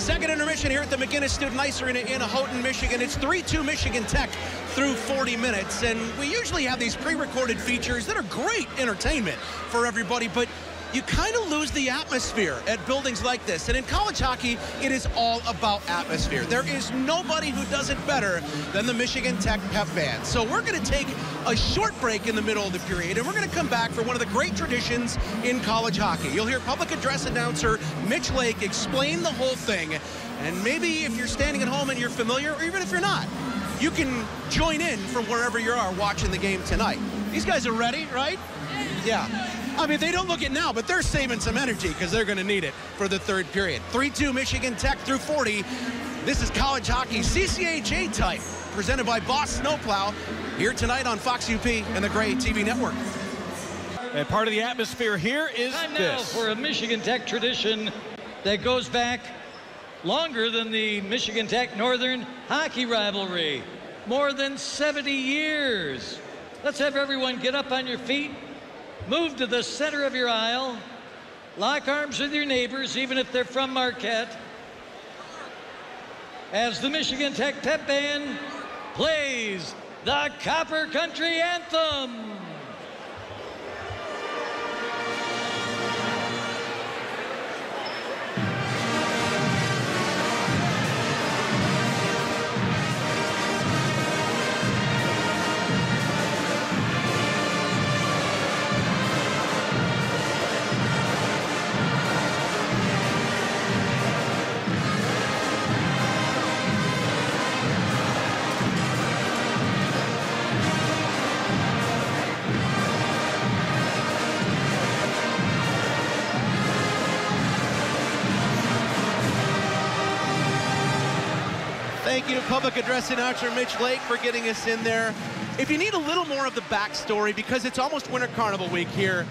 Second intermission here at the MacInnes Student Ice Arena in Houghton, Michigan. It's 3-2 Michigan Tech through 40 minutes. And we usually have these pre-recorded features that are great entertainment for everybody, but you kind of lose the atmosphere at buildings like this. And in college hockey, it is all about atmosphere. There is nobody who does it better than the Michigan Tech pep band. So we're going to take a short break in the middle of the period, and we're going to come back for one of the great traditions in college hockey. You'll hear public address announcer Mitch Lake explain the whole thing. And maybe if you're standing at home and you're familiar, or even if you're not, you can join in from wherever you are watching the game tonight. These guys are ready, right? Yeah. I mean, they don't look it now, but they're saving some energy because they're going to need it for the third period. 3-2 Michigan Tech through 40. This is college hockey CCHA type, presented by Boss Snowplow, here tonight on Fox UP and the Gray TV Network. And part of the atmosphere here is Time now this. for a Michigan Tech tradition that goes back longer than the Michigan Tech Northern hockey rivalry. More than 70 years. Let's have everyone get up on your feet, move to the center of your aisle, lock arms with your neighbors, even if they're from Marquette, as the Michigan Tech Pep Band plays the Copper Country Anthem. Thank you to public address announcer Mitch Lake for getting us in there. If you need a little more of the backstory, because it's almost Winter Carnival week here,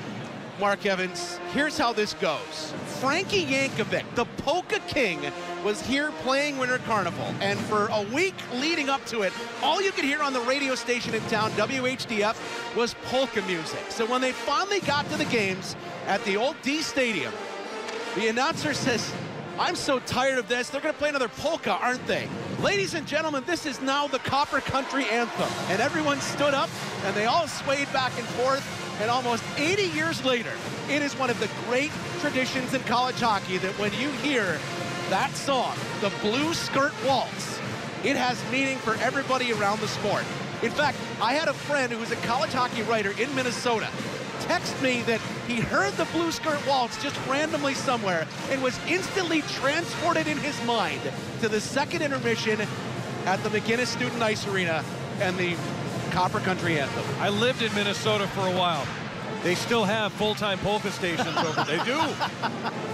Mark Evans, here's how this goes. Frankie Yankovic, the Polka King, was here playing Winter Carnival. And for a week leading up to it, all you could hear on the radio station in town, WHDF, was polka music. So when they finally got to the games at the old Dee Stadium, the announcer says, I'm so tired of this. They're going to play another polka, aren't they? Ladies and gentlemen, this is now the Copper Country Anthem. And everyone stood up and they all swayed back and forth. And almost 80 years later, it is one of the great traditions in college hockey that when you hear that song, the Blue Skirt Waltz, it has meaning for everybody around the sport. In fact, I had a friend who was a college hockey writer in Minnesota text me that he heard the Blue Skirt Waltz just randomly somewhere and was instantly transported in his mind to the second intermission at the MacInnes Student Ice Arena and the Copper Country Anthem. I lived in Minnesota for a while. They still have full-time polka stations over. There. They do.